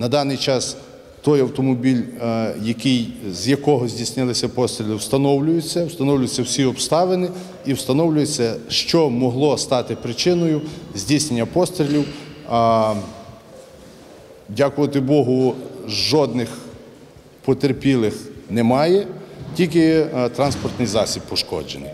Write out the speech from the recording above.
На даний час той автомобіль, е, який, з якого здійснилися постріли, встановлюється, встановлюються всі обставини і встановлюється, що могло стати причиною здійснення пострілів. Дякувати Богу, жодних потерпілих немає, тільки е, транспортний засіб пошкоджений.